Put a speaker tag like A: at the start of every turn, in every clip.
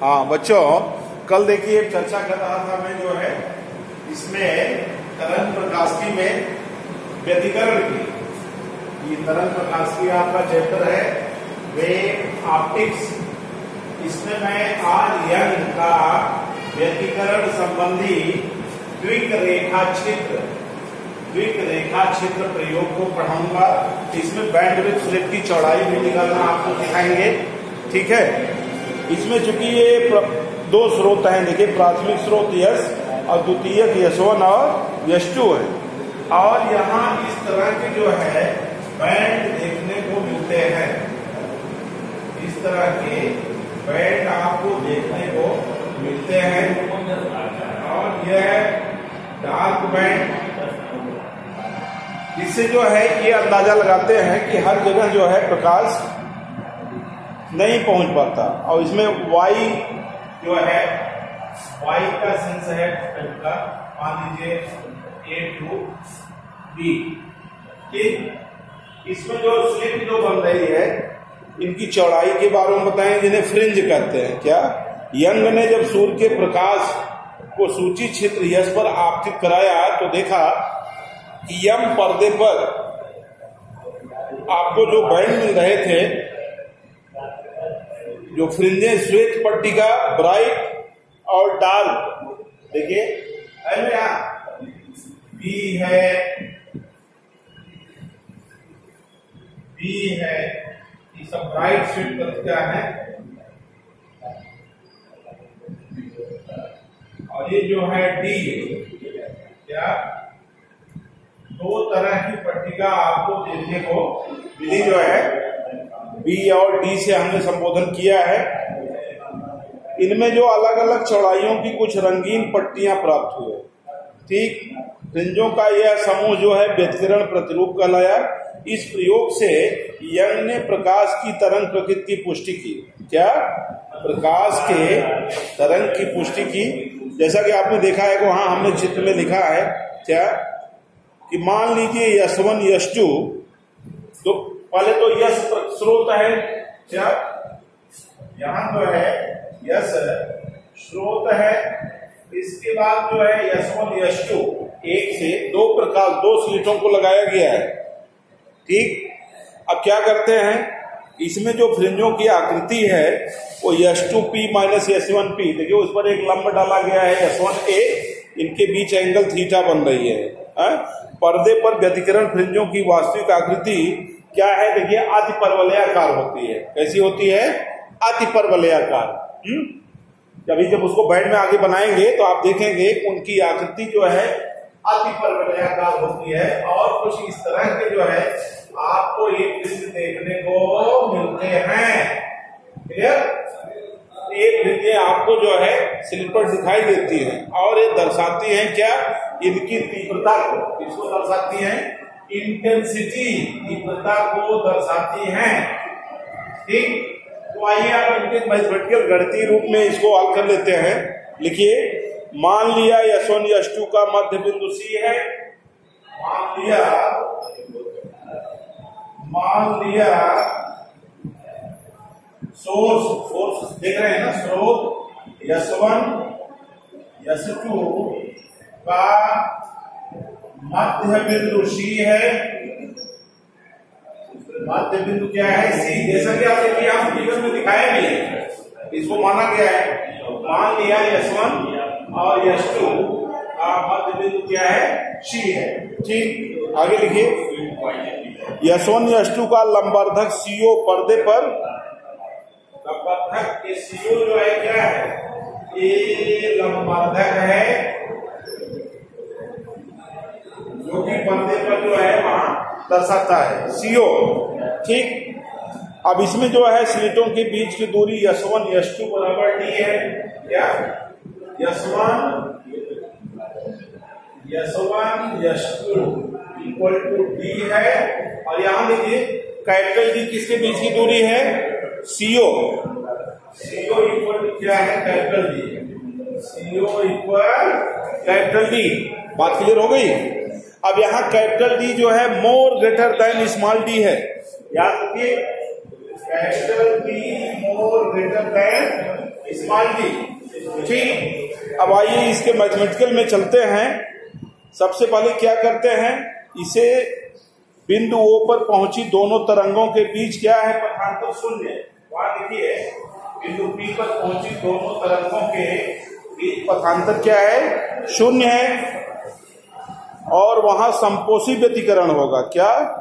A: हाँ बच्चों, कल देखिए चर्चा कर रहा था मैं जो है, इसमें तरंग प्रकाशिकी में व्यतिकरण की। ये तरंग प्रकाशिकी आपका चैप्टर है, वे ऑप्टिक्स इसमें मैं आज यंग का व्यतिकरण संबंधी द्विक रेखा क्षेत्र द्विक रेखा क्षेत्र प्रयोग को पढ़ाऊँगा। इसमें बैंड विथ स्लिप की चौड़ाई भी निकालना आपको दिखाएँगे। ठीक है? इसमें चूँकि ये दो स्रोत हैं, देखिए, प्राथमिक स्रोत यश और द्वितीय यश वन और यश है। और यहाँ इस तरह के जो है, बैंड देखने को मिलते हैं। इस तरह के बैंड आपको देखने को मिलते हैं। और यह डार्क बैंड। इससे जो है, ये अंदाज़ा लगाते हैं कि हर जगह जो है प्रकाश नहीं पहुँच पाता। और इसमें वाई जो है वाई का सेंस है का, मान लीजिए ए टू बी इसमें जो स्लिप जो बन रही है, इनकी चौड़ाई के बारे में बताएँ, जिन्हें फ्रिंज कहते हैं। क्या? यंग ने जब सूर्य के प्रकाश को सूची क्षेत्र यश पर आपतित कराया तो देखा कि यम पर्दे पर आपको जो बैंड मिल रहे थे जो फ्रिंजे श्वेत पट्टी का ब्राइट और डार्क देखिए। बी है। बी है। ये सब ब्राइट श्वेत पट्टिका है? और ये जो है डी, क्या? दो तरह की पट्टिका आपको देखने को मिली जो है। बी और डी से हमने संबोधन किया है। इनमें जो अलग अलग चौड़ाइयों की कुछ रंगीन पट्टियाँ प्राप्त हुए ठीक फ्रिंजों का यह समूह जो है व्यतिकरण प्रतिरूप कहलाया। इस प्रयोग से यंग ने प्रकाश की तरंग प्रकृति की पुष्टि की। क्या? प्रकाश के तरंग की पुष्टि की। जैसा कि आपने देखा है वहाँ हमने चित्र में लिखा है, क्या? कि मान लीजिए यशवन यश पहले तो यश स्रोत है, क्या? यहाँ तो है यश स्रोत है, इसके बाद जो है यशवन यश टू, एक से दो प्रकार, दो स्लिटों को लगाया गया है। ठीक? अब क्या करते हैं? इसमें जो फ्रिंजों की आकृति है, वो S two P minus S one P, देखिए उस पर एक लंब डाला गया है यश वन ए, इनके बीच एंगल थीटा बन रही है। आ? पर्दे पर व्यतिकरण फ्रिंजों की वास्तविक आकृति क्या है? देखिए अति परवलयाकार होती है। कैसी होती है? अति परवलयाकार अभी जब उसको बैंड में आगे बनाएँगे तो आप देखेंगे उनकी आकृति जो है अति परवलयाकार होती है और कुछ इस तरह के जो है, आपको ये फ्रिंज देखने को मिलते हैं। क्लियर फ्रिंजे आपको जो है स्लीपर दिखाई देती है और ये दर्शाती है क्या? इनकी तीव्रता को। किसको दर्शाती है? इंटेंसिटी तीव्रता को दर्शाती है। ठीक? तो आइए आप मैथमेटिकल गणितीय रूप में इसको हल कर लेते हैं। लिखिए, मान लिया यशवन यश टू का मध्य बिंदु सी है। मान लिया मान लिया, सोर्स सोर्स देख रहे हैं ना, स्रोत यशवन यश टू का मध्य बिंदु सी है मध्य बिंदु क्या है? सी, जैसा कि आपने किया जीवन में दिखाया भी है। इसको माना गया है। मान लिया यशवन और यश टू। का मध्य बिंदु क्या है? सी है। ठीक? आगे लिखिए। यशवन यश टू का लंबर्धक सीओ पर्दे पर। लंबर्धक के सीओ जो है क्या है? ये लंबर्धक है। जो कि पर जो है वहाँ दर्शाता है। सीओ, ठीक? अब इसमें जो है स्लिटों के बीच की दूरी यशवन यश टू बराबर डी है क्या S one S one S two equal to D है। और यहाँ देखिए, कैपिटल डी किसके बीच की दूरी है? सीओ। सीओ इक्वल क्या है? Capital D. CO equal capital D. बात क्लियर हो गई? अब यहाँ कैपिटल डी जो है more greater than small D है। याद रखिए capital D more greater than small D ठीक? अब आइए इसके मैथमेटिकल में चलते हैं। सबसे पहले क्या करते हैं? इसे बिंदु ओ पर पहुँची दोनों तरंगों के बीच क्या है? पथांतर शून्य। वहाँ देखिए, बिंदु पी पर पहुँची दोनों तरंगों के बीच पथांतर क्या है? शून्य है। और वहाँ संपोषी व्यतिकरण होगा। क्या?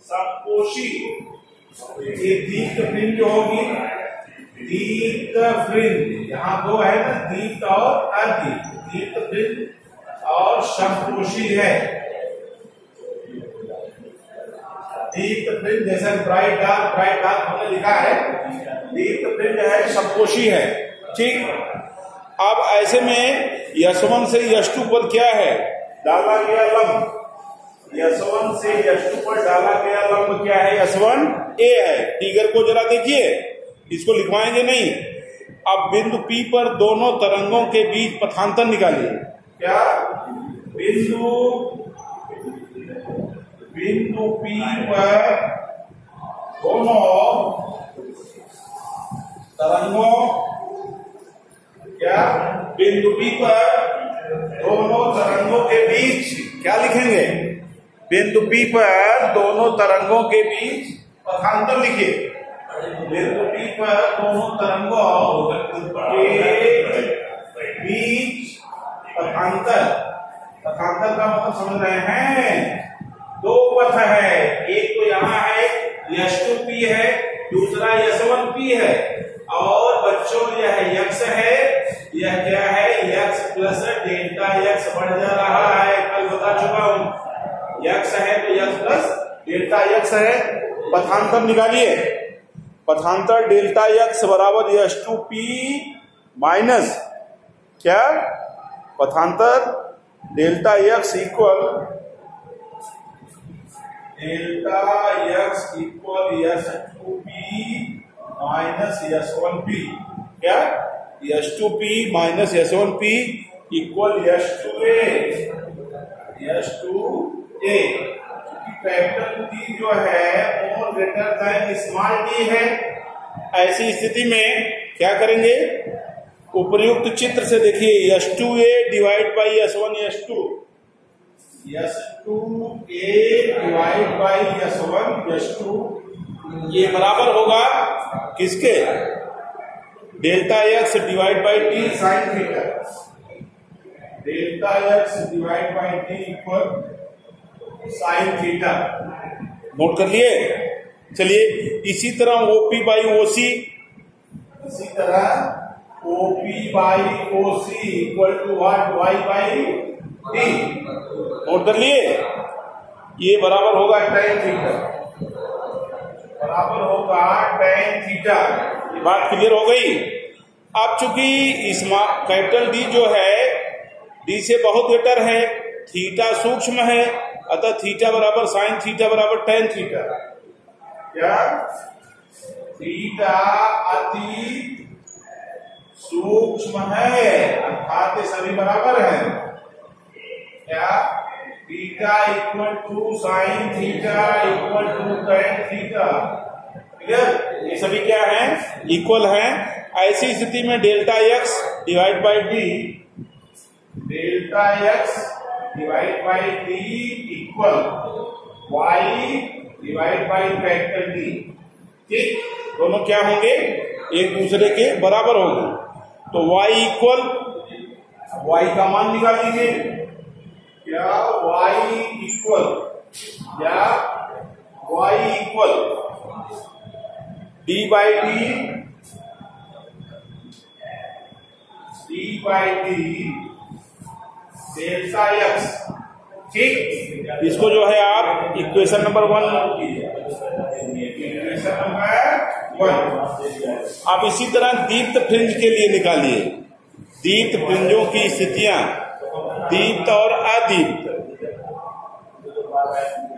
A: संपोषी। ये दीप्त फ्रिंज होगी। दीप्त फ्रिंज यहाँ दो है ना, दीप्त और अदीप्त। दीप्त फ्रिंज और संपोषी है। दीप्त फ्रिंज जैसे ब्राइट डार्क ब्राइट डार्क हमने लिखा है। दीप्त फ्रिंज है, संपोषी है। ठीक? अब ऐसे में यशवन से यश टू पर क्या है? डाला गया लंब। यशवन से यश पर डाला गया लंब क्या है? यशवन ए है। टीगर को जरा देखिए। इसको लिखवाएँगे नहीं। अब बिंदु पी पर दोनों तरंगों के बीच पथांतर निकालिए। क्या? बिंदु बिंदु पी पर दोनों तरंगों क्या? बिंदु पी पर दोनों तरंगों के बीच, क्या लिखेंगे? बिंदु पी पर दोनों तरंगों के बीच पथांतर लिखिए। बिंदु पी पर दोनों तरंगों के बीच पथांतर। पथांतर का मतलब समझ रहे हैं? दो पथ है। एक तो यहाँ है यश पी है, दूसरा यशवन पी है। और बच्चों, यह यक्स है, यह क्या है? यक्स प्लस डेल्टा यक्स बढ़ जा रहा है। कल बता चुका हूँ। यक्स है तो यक्स प्लस डेल्टा यक्स है। पथांतर निकालिए। पथांतर डेल्टा यक्स बराबर यश टू पी माइनस क्या? पथांतर delta x equal delta x equal S two P minus S one P क्या? S two P minus S one P equal S two S two A capital जो है more greater than small D है। ऐसी स्थिति में क्या करेंगे? उपयुक्त चित्र से देखिए S two A divide by S one S two S two A divide by S one S two ये बराबर होगा किसके? Delta x divide by T sine theta. Delta x divide by T equal sine theta. Note कर लिए? चलिए, इसी तरह OP by OC इसी तरह OP by OC equal to what Y by T note कर लिए? ये बराबर होगा टेन थीटा। बराबर होगा टेन थीटा। बात क्लियर हो गई? अब चूँकि कैपिटल डी जो है डी से बहुत बेटर है थीटा सूक्ष्म है, अतः थीटा बराबर साइन थीटा बराबर टेन थीटा क्या? थीटा अति सूक्ष्म है, अर्थात सभी बराबर है। क्या? Theta equal to sine theta equal to tan theta clear ये सभी क्या है? इक्वल है। ऐसी स्थिति में delta x divide by D delta x divide by D equal Y divide by factor D ठीक? दोनों क्या होंगे? एक दूसरे के बराबर होंगे। तो y इक्वल y का मान निकाल लीजिए क्या y इक्वल या y equal D by D D by D delta x ठीक? इसको जो है आप equation number one equation number one आप इसी तरह दीप्त फ्रिंज के लिए निकालिए। दीप्त फ्रिंजों की स्थितियाँ। दीप्त और अदीप्त।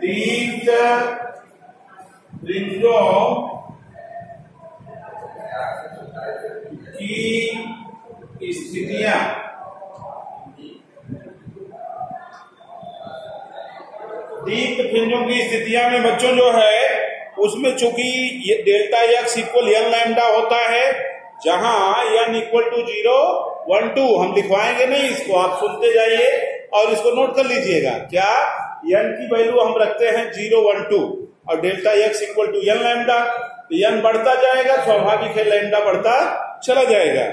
A: दीप्त फ्रिंजों स्थितियाँ दीप्त फ्रिंजों की स्थितियाँ में बच्चों जो है, उसमें चूँकि ये delta x equal L lambda होता है, जहाँ N equal to zero one two हम लिखवाएँगे नहीं इसको, आप सुनते जाइए और इसको नोट कर लीजिएगा। क्या एन की वैल्यू हम रखते हैं ज़ीरो वन टू और delta x equal to N lambda N बढ़ता जाएगा, स्वाभाविक है लैमडा बढ़ता चला जाएगा।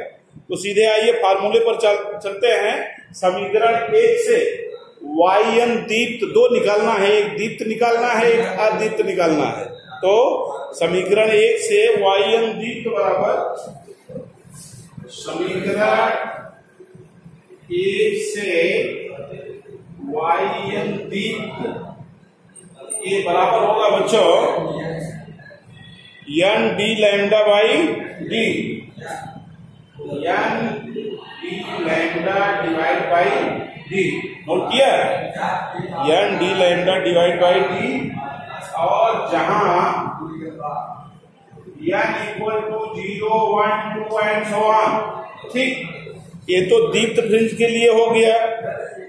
A: तो सीधे आइए फार्मूले पर चल, चलते हैं। समीकरण एक से वाई एन दीप्त दो निकालना है एक दीप्त निकालना है एक अदीप्त निकालना है। तो समीकरण एक से वाई एन दीप्त बराबर समीकरण एक से वाई एन दीप्त ये बराबर होगा बच्चों N D lambda by D N D lambda divide by D. Note किया? N D lambda divide by D. और जहाँ N equal to zero one two and so on ठीक? ये तो दीप्त फ्रिंज के लिए हो गया।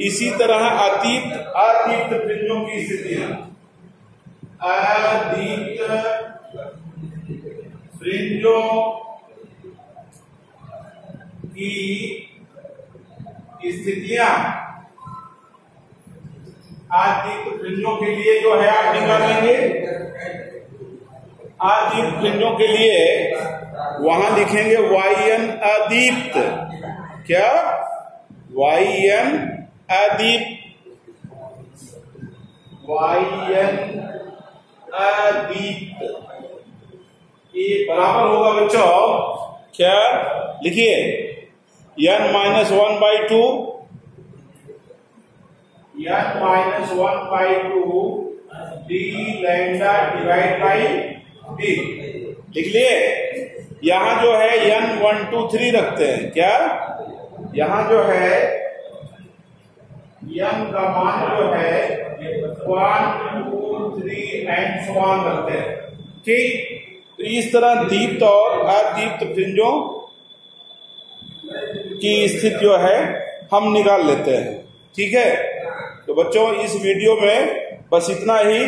A: इसी तरह अतीत अदीप्त फ्रिंजों की स्थिति। है अदीप्त फ्रिंजों की स्थितियाँ। आदीप्त फ्रिंजों के लिए जो है आप निकाल निकालेंगे आदीप्त फ्रिंजों के लिए वहाँ लिखेंगे वाई एन अदीप्त। क्या? वाई एन अदीप्त। वाई एन अदीप्त। ये बराबर होगा बच्चों। क्या? लिखिए। N minus one by two N minus one by two D lambda divide by D लिख लिए? यहाँ जो है एन वन टू थ्री रखते हैं। क्या? यहाँ जो है एन का मान जो है one two three and one रखते हैं। ठीक? तो इस तरह दीप्त और अदीप्त फ्रिंजों की स्थिति जो है, हम निकाल लेते हैं। ठीक है? तो बच्चों, इस वीडियो में बस इतना ही।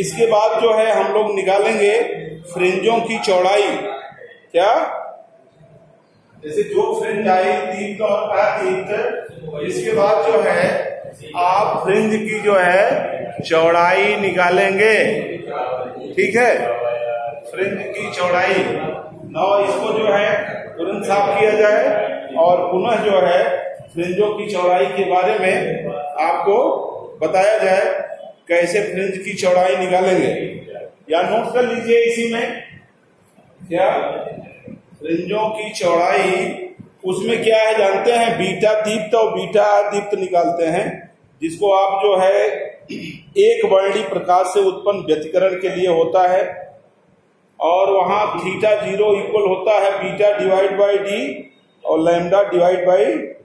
A: इसके बाद जो है, हम लोग निकालेंगे फ्रिंजों की चौड़ाई। क्या? जैसे जो फ्रिंज आई दीप्त और अदीप्त इसके बाद जो है, आप फ्रिंज की जो है, चौड़ाई निकालेंगे। ठीक है? फ्रिंज की चौड़ाई। नौ, इसको जो है, तुरंत साफ़ किया जाए। और पुनः जो है, फ्रिंजों की चौड़ाई के बारे में आपको बताया जाए, कैसे फ्रिंज की चौड़ाई निकालेंगे। या नोट कर लीजिए इसी में, क्या फ्रिंजों की चौड़ाई, उसमें क्या है जानते हैं? बीटा दीप्त और बीटा दीप्त निकालते हैं, जिसको आप जो है, एक वर्णी प्रकाश से उत्पन्न व्यतिकरण के लिए होता है। और वहाँ थीटा ज़ीरो इक्वल होता है बीटा डिवाइड बाई डी और लैम्डा डिवाइड बाई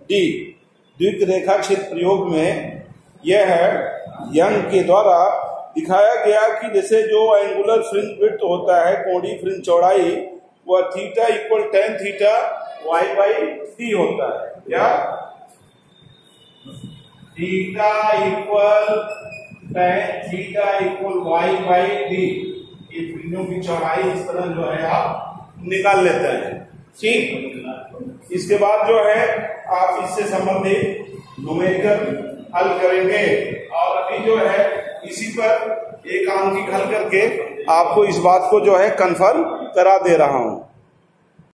A: डी। द्विक रेखा क्षेत्र प्रयोग में यह है यंग के द्वारा दिखाया गया कि जैसे जो एंगुलर फ्रिंज विड्थ होता है कोडी फ्रिंज चौड़ाई, वह theta equal tan theta Y by D होता है। क्या? Theta equal tan theta equal Y by D ये फ्रिंजों की चौड़ाई इस तरह जो है आप निकाल लेते हैं। ठीक? इसके बाद जो है, आप इससे संबंधित नुमेरिकल हल करेंगे। और अभी जो है, इसी पर एक आंकिक हल करके आपको इस बात को जो है कंफर्म करा दे रहा हूँ।